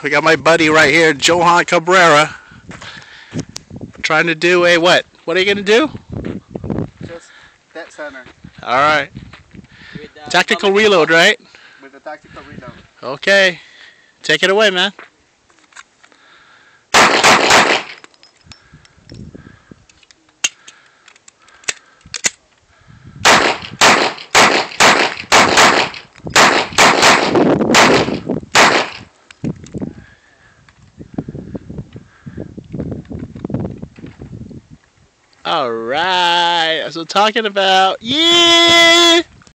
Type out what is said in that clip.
We got my buddy right here, Johann Cabrera, trying to do a what? What are you gonna do? Just dead center All right, uh, tactical reload, right? with the tactical reload. Okay, take it away, man. All right, So talking about. Yeah.